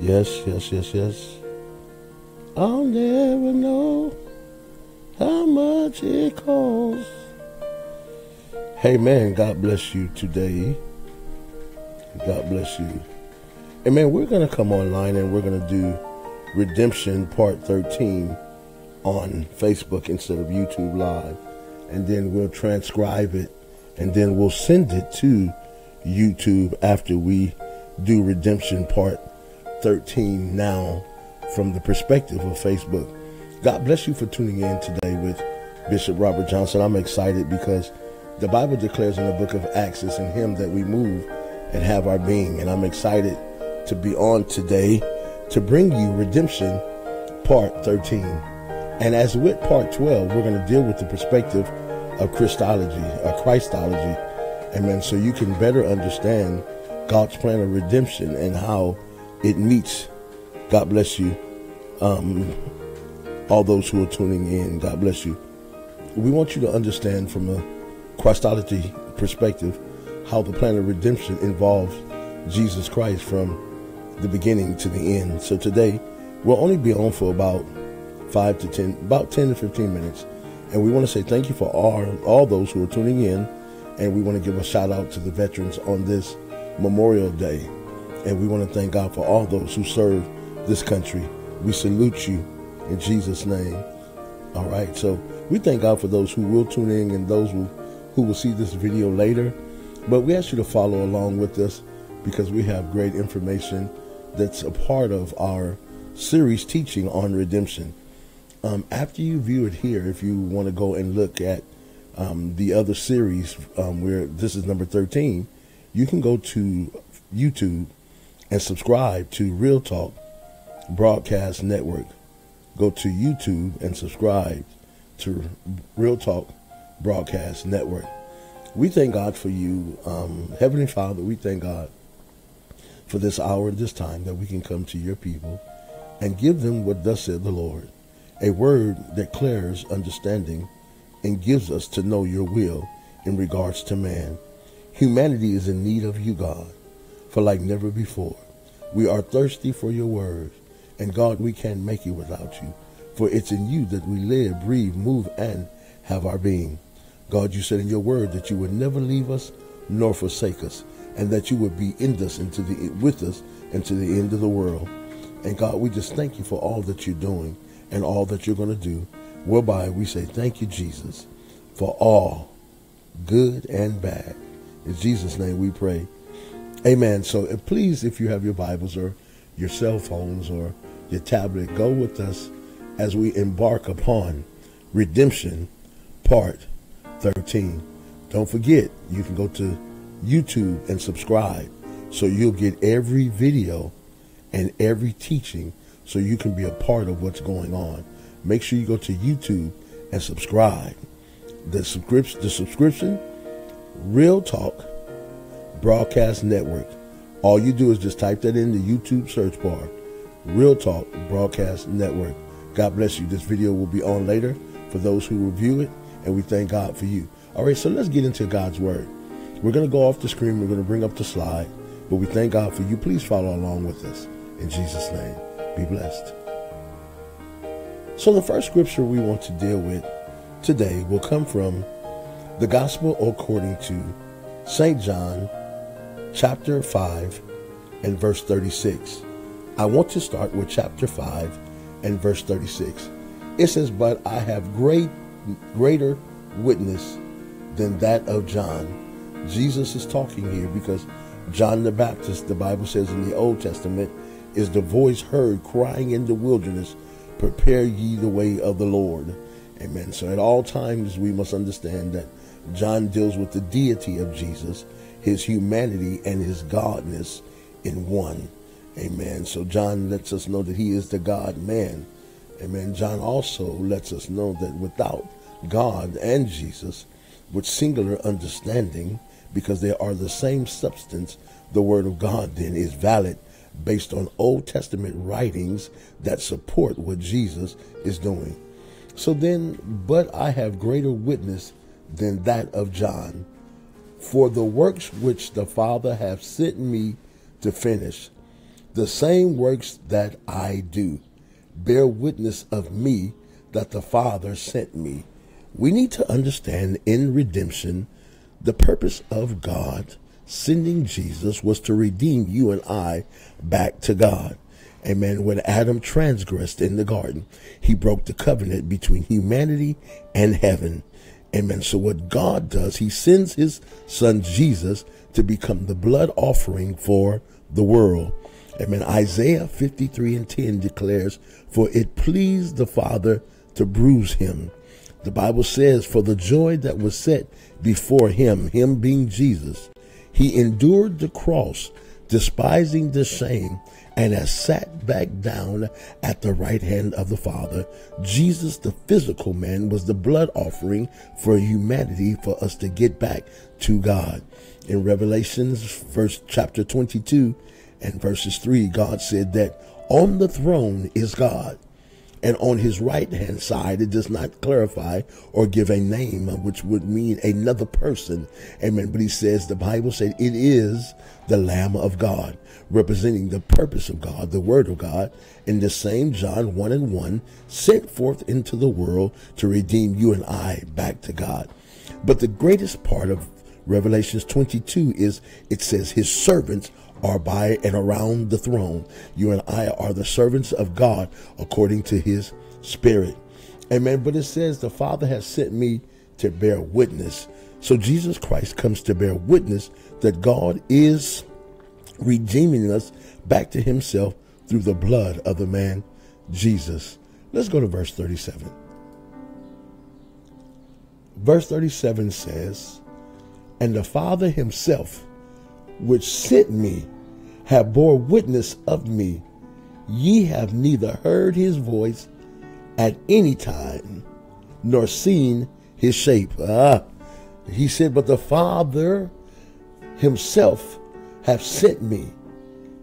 Yes, yes, yes, yes. I'll never know how much it costs. Hey man, God bless you today. God bless you. And man, we're gonna come online and we're gonna do Redemption Part 13 on Facebook instead of YouTube Live. And then we'll transcribe it and then we'll send it to YouTube after we do Redemption Part 13 now from the perspective of Facebook. God bless you for tuning in today with Bishop Robert Johnson. I'm excited because the Bible declares in the book of Acts it's in him that we move and have our being. And I'm excited to be on today to bring you Redemption Part 13. And as with Part 12, we're going to deal with the perspective of Christology, or Christology. Amen. So you can better understand God's plan of redemption and how it meets. God bless you. Um, all those who are tuning in, God bless you. We want you to understand from a Christology perspective how the plan of redemption involves Jesus Christ from the beginning to the end. So today, we'll only be on for about five to ten, about 10 to 15 minutes. And we want to say thank you for all, all those who are tuning in. And we want to give a shout out to the veterans on this Memorial Day. And we want to thank God for all those who serve this country. We salute you in Jesus' name. All right. So we thank God for those who will tune in and those who, who will see this video later. But we ask you to follow along with us because we have great information that's a part of our series teaching on redemption. Um, after you view it here, if you want to go and look at um, the other series, um, where this is number 13, you can go to YouTube and subscribe to Real Talk Broadcast Network. Go to YouTube and subscribe to Real Talk Broadcast Network. We thank God for you, um, Heavenly Father. We thank God for this hour and this time that we can come to your people and give them what thus said the Lord, a word that clears understanding and gives us to know your will in regards to man. Humanity is in need of you, God, for like never before. We are thirsty for your word, and God, we can't make it without you, for it's in you that we live, breathe, move, and have our being. God, you said in your word that you would never leave us nor forsake us, and that you would be in us into the with us into the end of the world. And God, we just thank you for all that you're doing and all that you're going to do. Whereby we say thank you, Jesus, for all good and bad. In Jesus' name we pray. Amen. So uh, please, if you have your Bibles or your cell phones or your tablet, go with us as we embark upon redemption part 13. Don't forget, you can go to YouTube and subscribe so you'll get every video and every teaching so you can be a part of what's going on. Make sure you go to YouTube and subscribe. The subscription, the subscription, Real Talk Broadcast Network. All you do is just type that in the YouTube search bar. Real Talk Broadcast Network. God bless you. This video will be on later for those who review it, and we thank God for you. All right, so let's get into God's Word. We're going to go off the screen. We're going to bring up the slide, but we thank God for you. Please follow along with us. In Jesus' name, be blessed. So, the first scripture we want to deal with today will come from the Gospel according to St. John, chapter 5, and verse 36. I want to start with chapter 5 and verse 36. It says, But I have great greater witness than that of John. Jesus is talking here because John the Baptist, the Bible says in the Old Testament, is the voice heard crying in the wilderness, Prepare ye the way of the Lord. Amen. So at all times we must understand that John deals with the deity of Jesus, his humanity and his godness in one. Amen. So John lets us know that he is the God man. Amen. John also lets us know that without God and Jesus, with singular understanding, because they are the same substance, the Word of God then is valid based on Old Testament writings that support what Jesus is doing. So then, but I have greater witness than that of John, For the works which the Father hath sent me to finish, the same works that I do, bear witness of me that the Father sent me. We need to understand in redemption the purpose of God sending Jesus was to redeem you and I back to God. Amen. When Adam transgressed in the garden, he broke the covenant between humanity and heaven. Amen. So what God does, he sends his son Jesus to become the blood offering for the world. Amen. Isaiah 53 and 10 declares, For it pleased the Father to bruise him. The Bible says, For the joy that was set before him, him being Jesus, he endured the cross, despising the shame, and has sat back down at the right hand of the Father. Jesus, the physical man, was the blood offering for humanity for us to get back to God. In Revelations, verse chapter 22 and verses 3, God said that on the throne is God and on his right hand side, it does not clarify or give a name, which would mean another person. Amen. But he says, the Bible said it is the Lamb of God, representing the purpose of God, the Word of God, in the same John 1 and 1, sent forth into the world to redeem you and I back to God. But the greatest part of Revelations 22 is it says his servants are by and around the throne. You and I are the servants of God according to his spirit. Amen. But it says the Father has sent me to bear witness. So Jesus Christ comes to bear witness that God is redeeming us back to himself through the blood of the man Jesus. Let's go to verse 37. Verse 37 says, And the Father himself, which sent me, have bore witness of me. Ye have neither heard his voice at any time, nor seen his shape. Ah, he said, but the Father himself have sent me,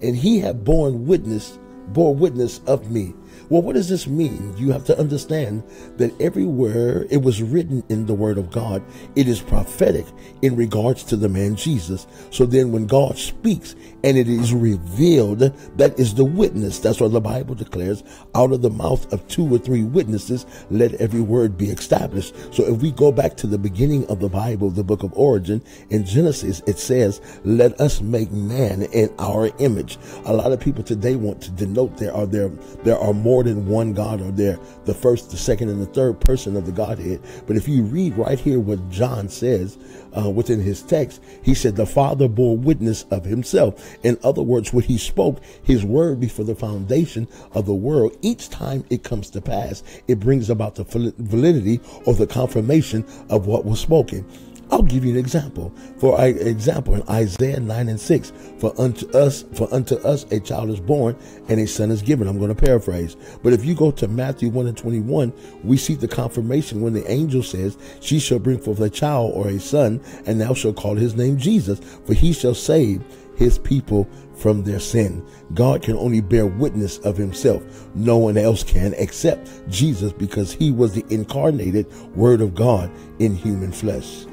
and he have borne witness, bore witness of me. Well, what does this mean? You have to understand that everywhere it was written in the Word of God, it is prophetic in regards to the man Jesus. So then when God speaks and it is revealed, that is the witness. That's what the Bible declares out of the mouth of two or three witnesses, let every word be established. So if we go back to the beginning of the Bible, the book of origin, in Genesis, it says, let us make man in our image. A lot of people today want to denote there are there, there are more than one God or they're the first, the second, and the third person of the Godhead. But if you read right here what John says uh, within his text, he said, The Father bore witness of himself. In other words, when he spoke his word before the foundation of the world, each time it comes to pass, it brings about the validity or the confirmation of what was spoken. I'll give you an example. For example, in Isaiah 9 and 6, for unto us, for unto us a child is born and a son is given. I'm going to paraphrase. But if you go to Matthew 1 and 21, we see the confirmation when the angel says, She shall bring forth a child or a son, and thou shalt call his name Jesus, for he shall save his people from their sin. God can only bear witness of himself. No one else can except Jesus because he was the incarnated word of God in human flesh.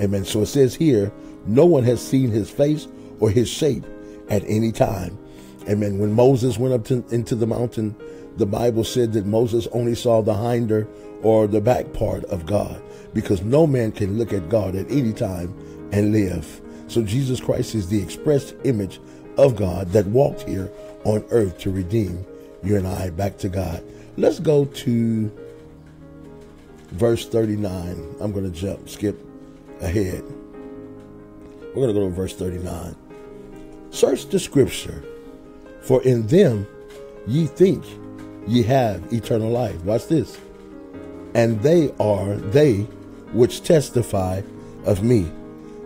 Amen. So it says here, no one has seen his face or his shape at any time. Amen. When Moses went up to, into the mountain, the Bible said that Moses only saw the hinder or the back part of God because no man can look at God at any time and live. So Jesus Christ is the expressed image of God that walked here on earth to redeem you and I back to God. Let's go to verse 39. I'm going to jump, skip ahead. We're going to go to verse 39. Search the scripture, for in them ye think ye have eternal life. Watch this. And they are they which testify of me.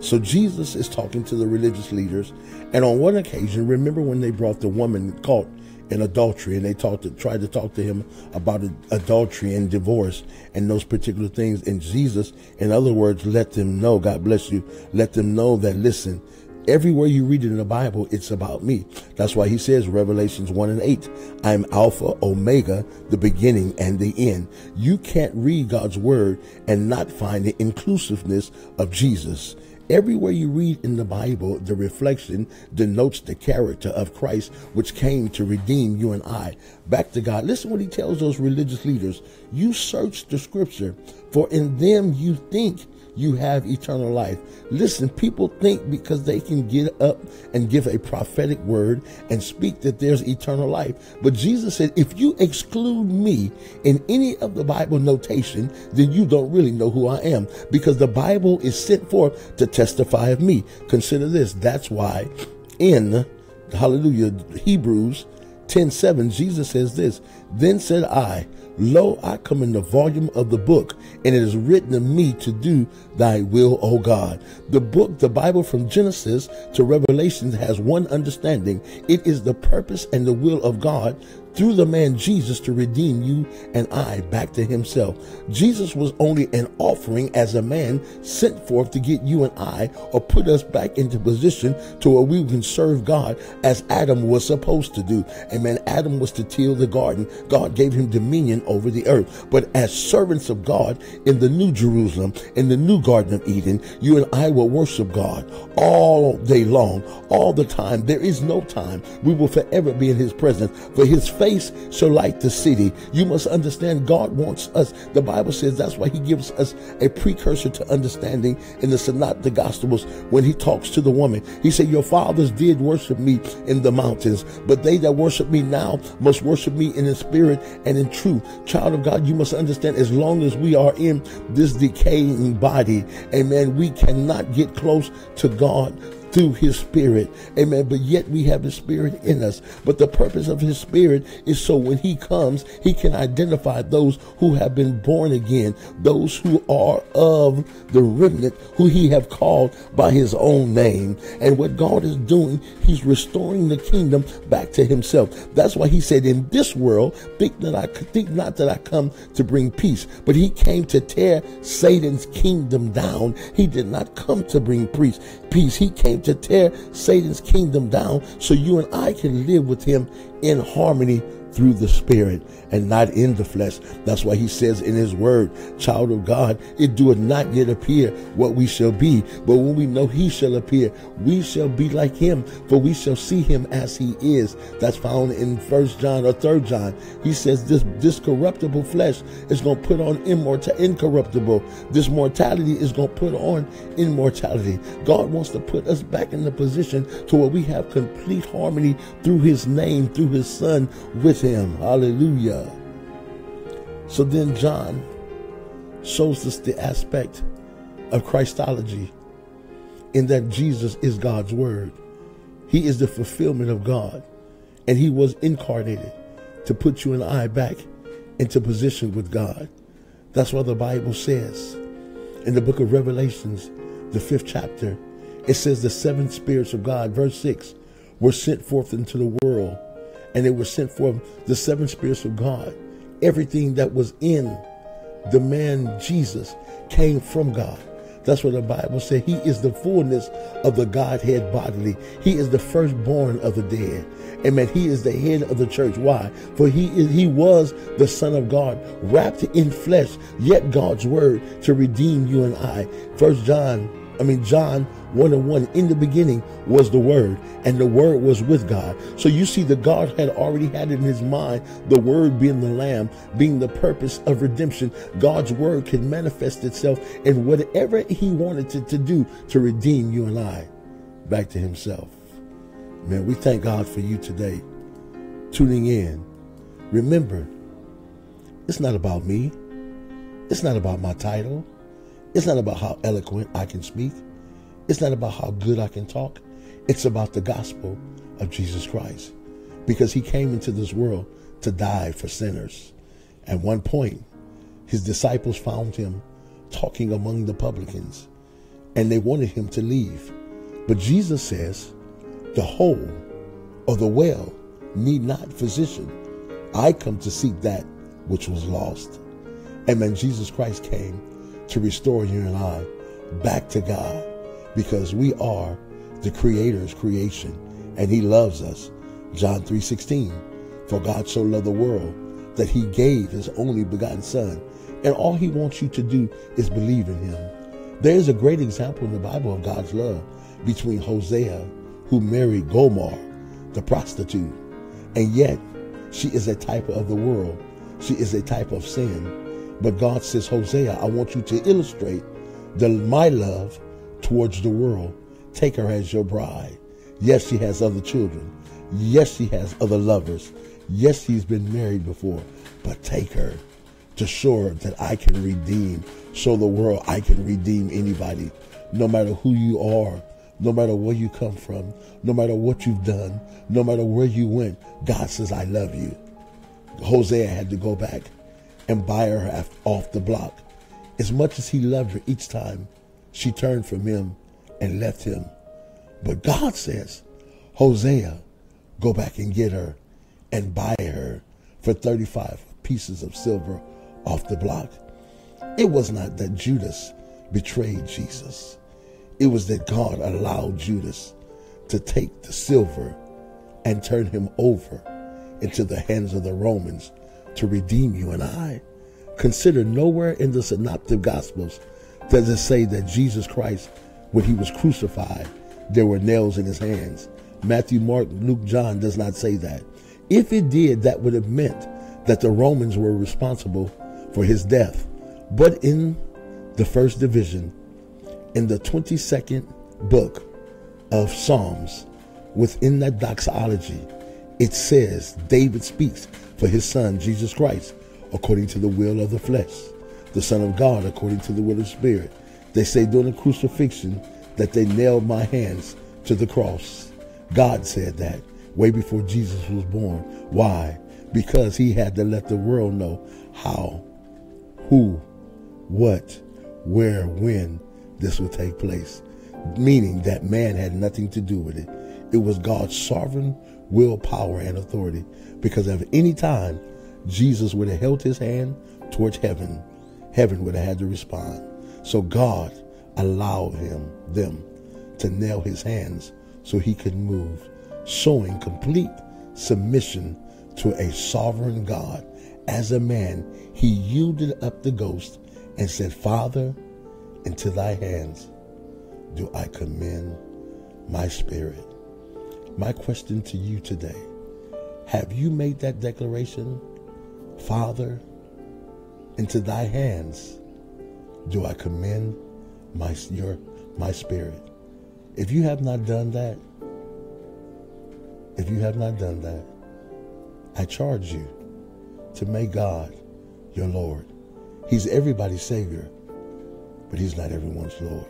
So Jesus is talking to the religious leaders. And on one occasion, remember when they brought the woman caught in adultery and they talked to, tried to talk to him about adultery and divorce and those particular things. And jesus in other words let them know god bless you let them know that listen everywhere you read it in the bible it's about me. That's why he says revelations 1 and 8 i'm alpha omega the beginning and the end. You can't read god's word and not find the inclusiveness of jesus Everywhere you read in the Bible, the reflection denotes the character of Christ, which came to redeem you and I back to God. Listen what he tells those religious leaders. You search the scripture, for in them you think you have eternal life. Listen, people think because they can get up and give a prophetic word and speak that there's eternal life. But Jesus said, if you exclude me in any of the Bible notation, then you don't really know who I am because the Bible is sent forth to testify of me. Consider this. That's why in hallelujah, Hebrews 10 7, Jesus says this, Then said I, Lo, I come in the volume of the book, and it is written of me to do thy will, O God. The book, the Bible from Genesis to Revelation has one understanding. It is the purpose and the will of God through the man Jesus to redeem you and I back to himself. Jesus was only an offering as a man sent forth to get you and I or put us back into position to where we can serve God as Adam was supposed to do. Amen. Adam was to till the garden. God gave him dominion over the earth. But as servants of God in the new Jerusalem, in the new Garden of Eden, you and I will worship God all day long, all the time. There is no time. We will forever be in his presence for his face shall light the city. You must understand God wants us. The Bible says that's why he gives us a precursor to understanding in the Synoptic Gospels when he talks to the woman. He said, Your fathers did worship me in the mountains, but they that worship me now must worship me in the spirit and in truth. Child of God, you must understand as long as we are in this decaying body, amen, we cannot get close to God through his spirit. Amen. But yet we have the spirit in us. But the purpose of his spirit is so when he comes, he can identify those who have been born again, those who are of the remnant who he have called by his own name. And what God is doing, he's restoring the kingdom back to himself. That's why he said, in this world, think that I think not that I come to bring peace, but he came to tear Satan's kingdom down. He did not come to bring peace. Peace. He came to tear Satan's kingdom down so you and I can live with him in harmony through the Spirit and not in the flesh. That's why he says in his word, child of God, it doeth not yet appear what we shall be. But when we know he shall appear, we shall be like him, for we shall see him as he is. That's found in First John or Third John. He says this, this corruptible flesh is going to put on immortal, incorruptible. This mortality is going to put on immortality. God wants to put us back in the position to where we have complete harmony through his name, through his son, with him. Hallelujah. So then John shows us the aspect of Christology in that Jesus is God's word. He is the fulfillment of God. And he was incarnated to put you and I back into position with God. That's what the Bible says in the book of Revelations, the fifth chapter. It says the seven spirits of God, verse 6, were sent forth into the world and they were sent forth the seven spirits of God. Everything that was in the man Jesus came from God. That's what the Bible says. He is the fullness of the Godhead bodily. He is the firstborn of the dead. Amen. He is the head of the church. Why? For he is, he was the Son of God, wrapped in flesh, yet God's word to redeem you and I. First John I mean, John 1 and 1, in the beginning was the Word, and the Word was with God. So you see, the God had already had in his mind the Word being the Lamb, being the purpose of redemption. God's Word can manifest itself in whatever he wanted to, to do to redeem you and I back to himself. Man, we thank God for you today tuning in. Remember, it's not about me. It's not about my title. It's not about how eloquent I can speak. It's not about how good I can talk. It's about the gospel of Jesus Christ. Because he came into this world to die for sinners. At one point, his disciples found him talking among the publicans and they wanted him to leave. But Jesus says, the whole or the well need not physician. I come to seek that which was lost. And when Jesus Christ came to restore you and I back to God because we are the creator's creation and he loves us. John 3:16 For God so loved the world that he gave his only begotten son and all he wants you to do is believe in him. There is a great example in the Bible of God's love between Hosea, who married Gomer, the prostitute, and yet she is a type of the world. She is a type of sin. But God says, Hosea, I want you to illustrate the, my love towards the world. Take her as your bride. Yes, she has other children. Yes, she has other lovers. Yes, she's been married before. But take her to show her that I can redeem. Show the world I can redeem anybody, no matter who you are, no matter where you come from, no matter what you've done, no matter where you went, God says, I love you. Hosea had to go back and buy her off the block. As much as he loved her each time, she turned from him and left him. But God says, Hosea, go back and get her and buy her for 35 pieces of silver off the block. It was not that Judas betrayed Jesus. It was that God allowed Judas to take the silver and turn him over into the hands of the Romans to redeem you and I. Consider nowhere in the synoptic gospels does it say that Jesus Christ, when he was crucified, there were nails in his hands. Matthew, Mark, Luke, John does not say that. If it did, that would have meant that the Romans were responsible for his death. But in the first division, in the 22nd book of Psalms, within that doxology, it says David speaks for his son, Jesus Christ, according to the will of the flesh, the Son of God, according to the will of the Spirit. They say during the crucifixion that they nailed my hands to the cross. God said that way before Jesus was born. Why? Because he had to let the world know how, who, what, where, when, this would take place, meaning that man had nothing to do with it. It was God's sovereign will, power, and authority. Because at any time Jesus would have held his hand towards heaven, heaven would have had to respond. So God allowed him, them, to nail his hands so he could move, showing complete submission to a sovereign God. As a man, he yielded up the ghost and said, Father, into thy hands do I commend my spirit. My question to you today have you made that declaration? Father, into thy hands do I commend my, your, my spirit. If you have not done that, if you have not done that, I charge you to make God your Lord. He's everybody's Savior but he's not everyone's Lord.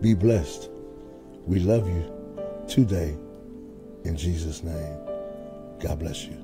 Be blessed. We love you today in Jesus' name. God bless you.